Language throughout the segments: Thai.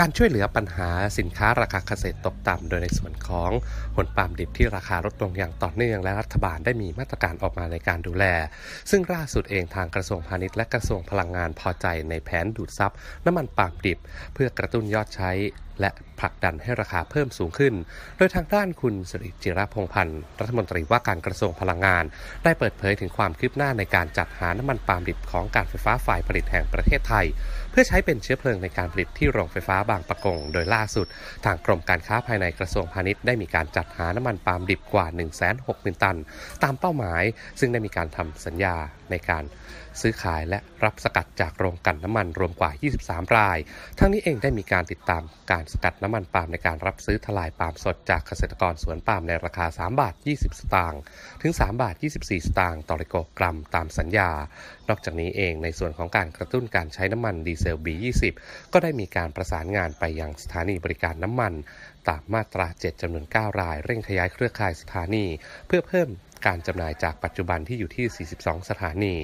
การช่วยเหลือปัญหาสินค้าราคาเกษตรตกต่ำ โดยในส่วนของผลปาล์มดิบที่ราคาลดลงอย่างต่อเนื่อง และรัฐบาลได้มีมาตรการออกมาในการดูแล ซึ่งล่าสุดเองทางกระทรวงพาณิชย์และกระทรวงพลังงานพอใจในแผนดูดซับน้ำมันปาล์มดิบ เพื่อกระตุ้นยอดใช้และผลักดันให้ราคาเพิ่มสูงขึ้น โดยทางด้านคุณสิริจิรพงพันธ์ รัฐมนตรีว่าการกระทรวงพลังงาน ได้เปิดเผยถึงความคืบหน้าในการจัดหาน้ำมันปาล์มดิบของการไฟฟ้าฝ่ายผลิตแห่งประเทศไทย เพื่อใช้เป็นเชื้อเพลิงในการผลิตที่โรงไฟฟ้าบางปะกง โดยล่าสุด ทางกรมการค้าภายในกระทรวงพาณิชย์ได้มีการจัดหาน้ำมันปาล์มดิบกว่า 160,000 ตัน ตามเป้าหมาย ซึ่งได้มีการทำสัญญา ในการซื้อขายและรับสกัดจากโรงกลั่นน้ำมันรวมกว่า 23 ราย ทั้งนี้เองได้มีการติดตามการสกัดน้ำมันปาล์มในการรับซื้อทลายปาล์มสดจากเกษตรกรสวนปาล์มในราคา 3 บาท 20 สตางค์ถึง 3 บาท 24 สตางค์ต่อกิโลกรัมตามสัญญา นอกจากนี้เองในส่วนของการกระตุ้นการใช้น้ำมันดีเซล B20 ก็ได้มีการประสานงานไปยังสถานีบริการน้ำมัน ตามมาตรา 7จำนวน 9 ราย เร่งขยายเครือข่ายสถานี เพื่อเพิ่ม การจำหน่ายจากปัจจุบันที่อยู่ที่ 42 สถานี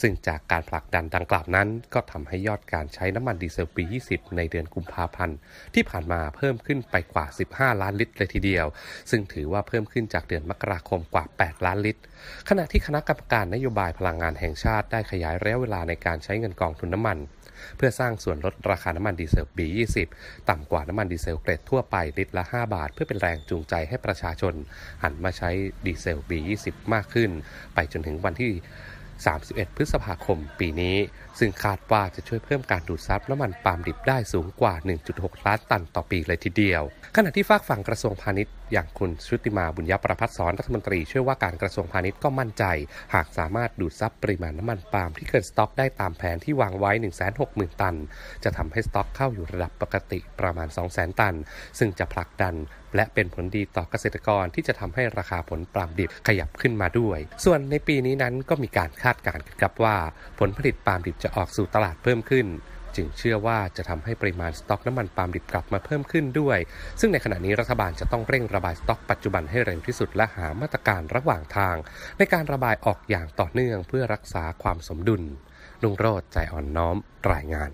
ซึ่งจากการผลักดันดังกล่าวนั้น ก็ทำให้ยอดการใช้น้ำมันดีเซลปี 20 ในเดือนกุมภาพันธ์ ที่ผ่านมาเพิ่มขึ้นไปกว่า 15 ล้านลิตรเลยทีเดียว ซึ่งถือว่าเพิ่มขึ้นจากเดือนมกราคมกว่า 8 ล้านลิตร ขณะที่คณะกรรมการนโยบายพลังงานแห่งชาติได้ขยายระยะเวลาในการใช้เงินกองทุนน้ำมัน เพื่อสร้างส่วนลดราคาน้ำมันดีเซล B20 ต่ำกว่าน้ำมันดีเซลเกรดทั่วไปลิตรละ 5 บาท เพื่อเป็นแรงจูงใจให้ประชาชน หันมาใช้ดีเซล B20 มากขึ้น ไปจนถึงวันที่ 31 พฤษภาคมปีนี้ ซึ่งคาดว่าจะช่วยเพิ่มการดูดซับน้ำมันปาล์มดิบได้สูงกว่า 1.6 ล้านตันต่อปีเลยทีเดียว ขณะที่ฝากฝั่งกระทรวงพาณิชย์อย่างคุณชุติมาบุญยประพัฒสอนรัฐมนตรีช่วยว่าการกระทรวงพาณิชย์ก็มั่นใจ หากสามารถดูดซับปริมาณน้ำมันปาล์มที่เกินสต็อกได้ตามแผนที่วางไว้ 160,000 ตัน จะทำให้สต็อกเข้าอยู่ระดับปกติประมาณ 200,000 ตัน ซึ่งจะผลักดันและเป็นผลดีต่อเกษตรกรที่จะทำให้ราคาผลปาล์มดิบขยับขึ้นมาด้วย ส่วนในปีนี้นั้นก็มีการคาดการณ์ครับว่า ผลผลิตปาล์มดิบจะออกสู่ตลาดเพิ่มขึ้น จึงเชื่อว่าจะทำให้ปริมาณสต็อกน้ำมันปาล์มดิบกลับมาเพิ่มขึ้นด้วย ซึ่งในขณะนี้รัฐบาลจะต้องเร่งระบายสต็อกปัจจุบันให้เร็วที่สุดและหามาตรการระหว่างทาง ในการระบายออกอย่างต่อเนื่องเพื่อรักษาความสมดุลลุงโรดใจอ่อนน้อมรายงาน